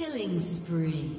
Killing spree.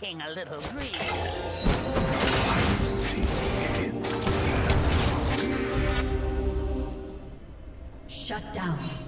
Looking a little green. Shut down.